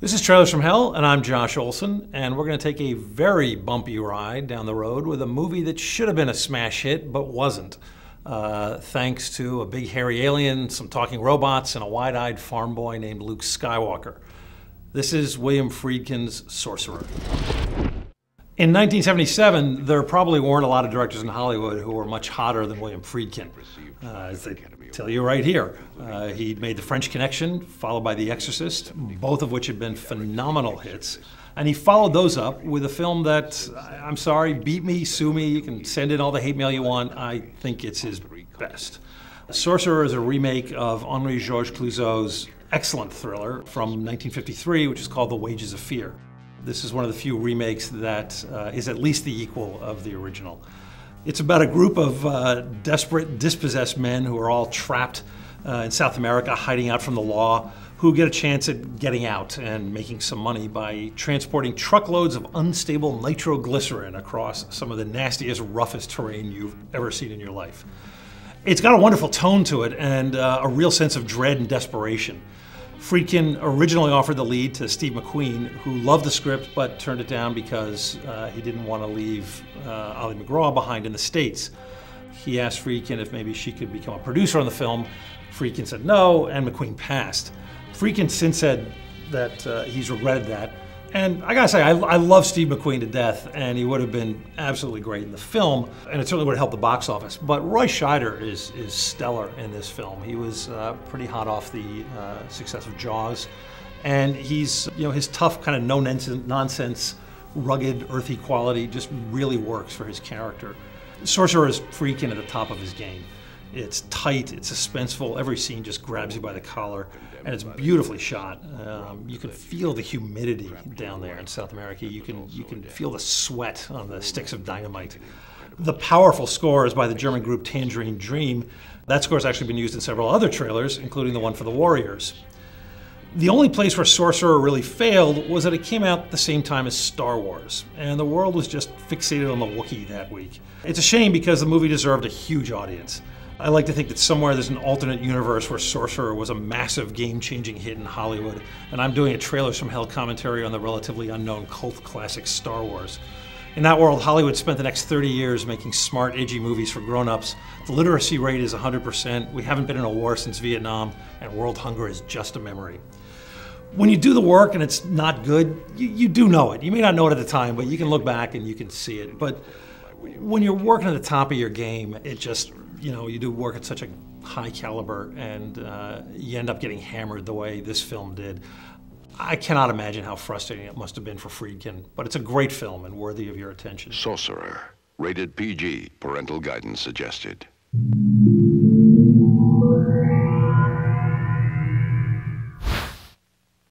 This is Trailers from Hell, and I'm Josh Olson, and we're going to take a very bumpy ride down the road with a movie that should have been a smash hit but wasn't. Uh, thanks to a big hairy alien, some talking robots, and a wide eyed farm boy named Luke Skywalker. This is William Friedkin's Sorcerer. In 1977, there probably weren't a lot of directors in Hollywood who were much hotter than William Friedkin. Uh, as they tell you right here, uh, he made The French Connection, followed by The Exorcist, both of which had been phenomenal hits. And he followed those up with a film that, I'm sorry, beat me, sue me, you can send in all the hate mail you want. I think it's his best. Sorcerer is a remake of Henri Georges Clouzot's excellent thriller from 1953, which is called The Wages of Fear. This is one of the few remakes that uh, is at least the equal of the original. It's about a group of uh, desperate, dispossessed men who are all trapped uh, in South America, hiding out from the law, who get a chance at getting out and making some money by transporting truckloads of unstable nitroglycerin across some of the nastiest, roughest terrain you've ever seen in your life. It's got a wonderful tone to it and uh, a real sense of dread and desperation. Friedkin originally offered the lead to Steve McQueen, who loved the script but turned it down because uh, he didn't want to leave uh, Ali MacGraw behind in the States. He asked Friedkin if maybe she could become a producer on the film. Friedkin said no, and McQueen passed. Friedkin since said that uh, he's regretted that. And I gotta say, I, I, love Steve McQueen to death, and he would have been absolutely great in the film, and it certainly would have helped the box office. But Roy Scheider is, is stellar in this film. He was uh, pretty hot off the uh, success of Jaws, and he's, you know, his tough, kind of no nonsense, rugged, earthy quality just really works for his character. Sorcerer is Friedkin at the top of his game. It's tight, it's suspenseful, every scene just grabs you by the collar, and it's beautifully shot. Um, you can feel the humidity down there in South America. You can, you can feel the sweat on the sticks of dynamite. The powerful score is by the German group Tangerine Dream. That score has actually been used in several other trailers, including the one for the Warriors. The only place where Sorcerer really failed was that it came out the same time as Star Wars, and the world was just fixated on the Wookiee that week. It's a shame because the movie deserved a huge audience. I like to think that somewhere there's an alternate universe where Sorcerer was a massive game-changing hit in Hollywood, and I'm doing a Trailers from Hell commentary on the relatively unknown cult classic Star Wars. In that world, Hollywood spent the next 30 years making smart, edgy movies for grown-ups. The literacy rate is 100%, we haven't been in a war since Vietnam, and world hunger is just a memory. When you do the work and it's not good, you, you do know it. You may not know it at the time, but you can look back and you can see it. But when you're working at the top of your game, it just you know, you do work at such a high caliber and uh, you end up getting hammered the way this film did. I cannot imagine how frustrating it must have been for Friedkin, but it's a great film and worthy of your attention. Sorcerer, rated PG, parental guidance suggested.